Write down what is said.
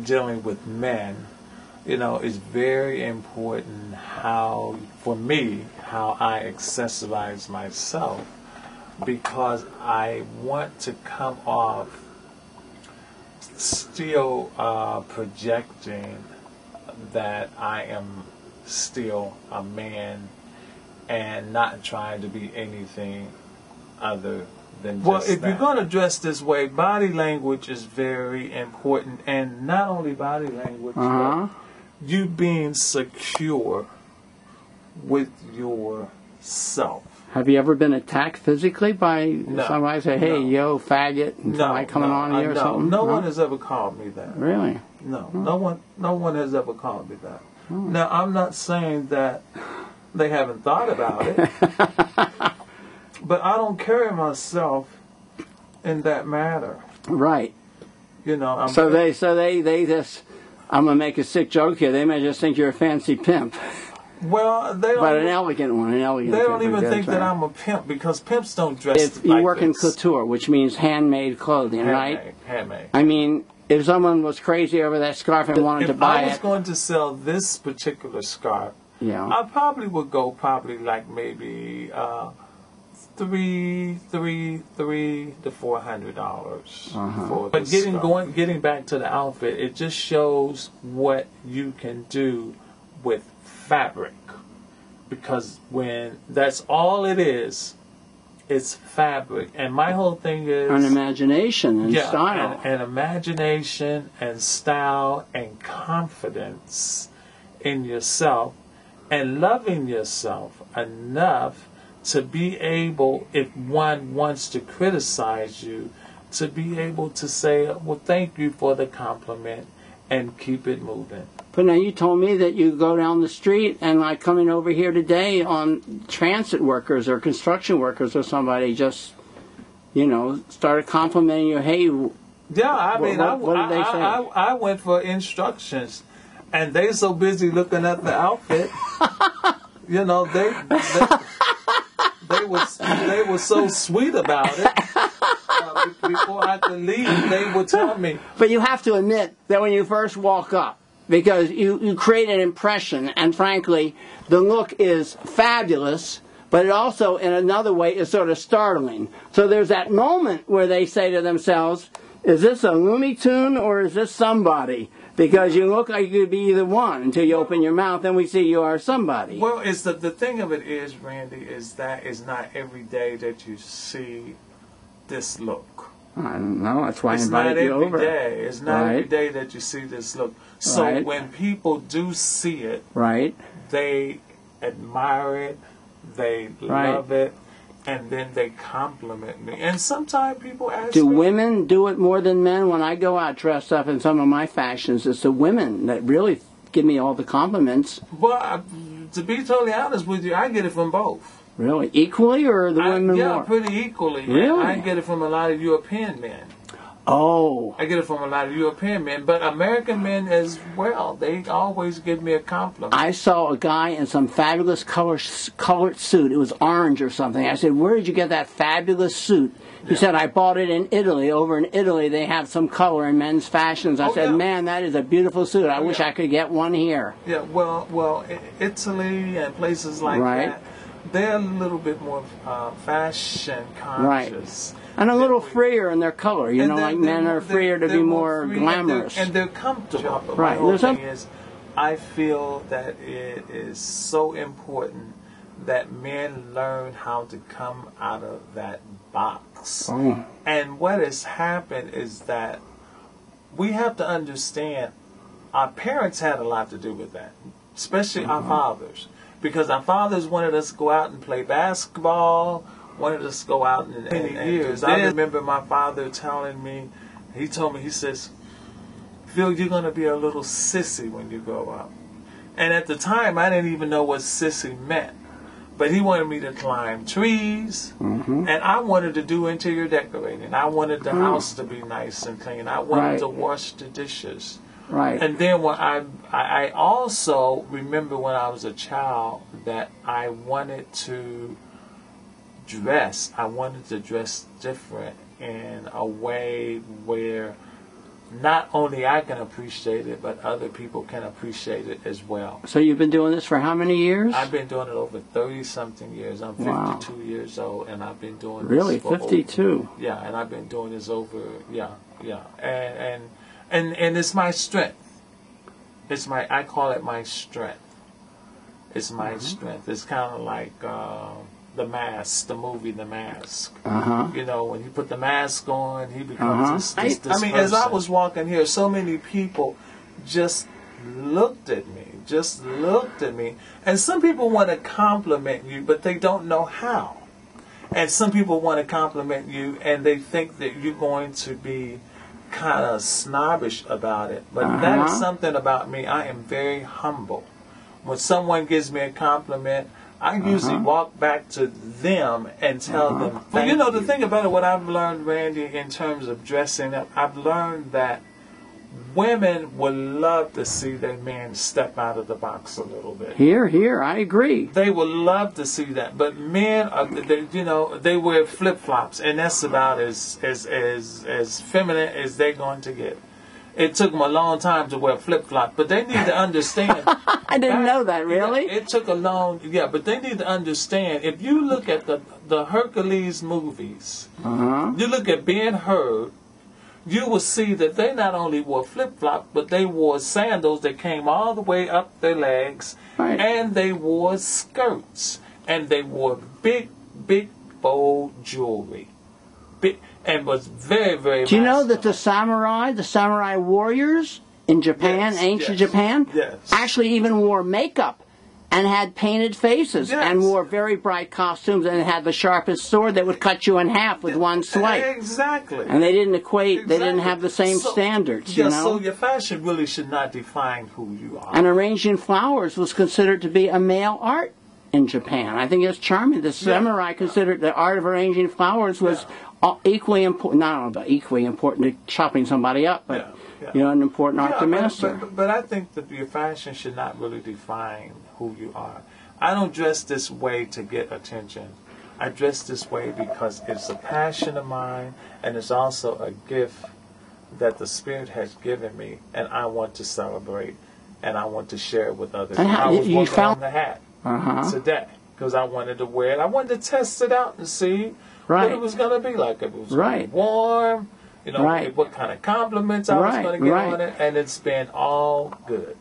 dealing with men, you know, it's very important how, for me, how I accessorize myself because I want to come off still uh, projecting that I am still a man and not trying to be anything other than Well, just if you're going to dress this way, body language is very important, and not only body language, Uh huh. but you being secure with yourself. Have you ever been attacked physically by No. somebody say, "Hey, No. yo, faggot," and No, somebody coming no, on I- you or something? No one has ever called me that. Really? No, no one, no one has ever called me that. Now, I'm not saying that they haven't thought about it, but I don't carry myself in that manner. Right. You know, I'm So they, so they, they just. I'm gonna make a sick joke here. They may just think you're a fancy pimp, well, they don't. but an elegant one, an elegant. they don't pimp, even think that. I'm a pimp because pimps don't dress If you like work in couture, which means handmade clothing, right? handmade, handmade. I mean, if someone was crazy over that scarf and wanted to buy it. If I was it, going to sell this particular scarf, yeah, I probably would go probably like maybe uh, three, three, three to four hundred dollars Uh-huh. But getting scarf. going, getting back to the outfit, it just shows what you can do with fabric, because when that's all it is, it's fabric. And my whole thing is an imagination and yeah, style. And, and imagination and style and confidence in yourself and loving yourself enough to be able, if one wants to criticize you, to be able to say, well, thank you for the compliment and keep it moving. But now you told me that you go down the street and like coming over here today on transit workers or construction workers or somebody just, you know, started complimenting you. Hey, Yeah, I mean, what- I, what did they I, say? I, I went for instructions, and they so busy looking at the outfit, you know, they they, they was they were so sweet about it. Uh, be- before I could leave, they would tell me, but you have to admit that when you first walk up, because you, you create an impression, and frankly, the look is fabulous, but it also, in another way, is sort of startling. So there's that moment where they say to themselves, is this a Looney Tune or is this somebody? Because you look like you could be either one until you open your mouth and we see you are somebody. Well, it's the the thing of it is, Randy, is that it's not every day that you see this look. I don't know. That's why I It's not invited every you day. over. It's not every Right. day that you see this look. So Right. when people do see it, Right? they admire it, they Right. love it, and then they compliment me. And sometimes people ask Do me, women do it more than men? When I go out dressed up in some of my fashions, it's the women that really give me all the compliments. Well, I, to be totally honest with you, I get it from both. Really? Equally or the I, women yeah, more? pretty equally. Really? I get it from a lot of European men. Oh. I get it from a lot of European men, but American men as well. They always give me a compliment. I saw a guy in some fabulous color, colored suit. It was orange or something. I said, Where did you get that fabulous suit? He said, I bought it in Italy. Over in Italy, they have some color in men's fashions. I Oh, said, yeah. Man, that is a beautiful suit. I Oh, wish yeah. I could get one here. Yeah, well, well, Italy and places like Right. that, they're a little bit more uh, fashion conscious. And a little freer in their color. You know, like men are freer to be more free glamorous. and they're, and they're comfortable. But Right. My thing is, I feel that it is so important that men learn how to come out of that box. Oh. And what has happened is that we have to understand our parents had a lot to do with that, especially our fathers. Because our fathers wanted us to go out and play basketball, wanted us to go out and, and, and years. I remember my father telling me, he told me, he says, Phil, you're going to be a little sissy when you grow up. And at the time, I didn't even know what sissy meant. But he wanted me to climb trees, mm-hmm. and I wanted to do interior decorating. I wanted the hmm. house to be nice and clean. I wanted Right. to wash the dishes. Right. And then when I, I I also remember when I was a child that I wanted to dress. I wanted to dress different in a way where not only I can appreciate it, but other people can appreciate it as well. So you've been doing this for how many years? I've been doing it over 30 something years. I'm 52 Wow. years old, and I've been doing Really, this for over- 52. yeah, and I've been doing this over, yeah, yeah, and and and and it's my strength. It's my, I call it my strength. It's my Mm-hmm. strength. It's kind of like uh, the mask, the movie The Mask. Uh huh. You know, when you put the mask on, he becomes Uh-huh. this, this, I- this I mean, as I was walking here, so many people just looked at me, just looked at me. And some people want to compliment you, but they don't know how. And some people want to compliment you, and they think that you're going to be kind of snobbish about it. But that is Uh-huh. something about me. I am very humble. When someone gives me a compliment, I usually Uh-huh. walk back to them and tell them. But you know, the you. thing about it, what I've learned, Randy, in terms of dressing up, I've learned that women would love to see their man step out of the box a little bit. Here, here, I agree. They would love to see that, but men are, they, you know, they wear flip flops, and that's about as as as as feminine as they're going to get. It took them a long time to wear flip flops, but they need to understand. I didn't know that, really. Yeah, it took a long, yeah, but they need to understand. If you look at the the Hercules movies, Uh-huh. you look at Ben Hur, you will see that they not only wore flip flops, but they wore sandals that came all the way up their legs, Right. and they wore skirts, and they wore big, big, bold jewelry, big, and was very, very. Do you know that the samurai, the samurai warriors in Japan, Yes, ancient yes, Japan, yes. actually even wore makeup and had painted faces Yes. and wore very bright costumes and had the sharpest sword that would cut you in half with one swipe. Exactly. And they didn't equate, they didn't have the same So- standards, yeah, you know? so your fashion really should not define who you are. and arranging flowers was considered to be a male art in Japan. I think it's charming. The samurai considered the art of arranging flowers was uh equally important, not only but equally important to chopping somebody up, but Yeah, yeah. you know, an important art Yeah, to but- master. But, but I think that your fashion should not really define who you are. I don't dress this way to get attention. I dress this way because it's a passion of mine and it's also a gift that the Spirit has given me and I want to celebrate and I want to share it with others. And how- I was you working found- on the hat Uh-huh. today because I wanted to wear it. I wanted to test it out and see what it was going to be like. If it was gonna be Right. warm, you know, Right. what kind of compliments I was going to get right. on it, and it's been all good.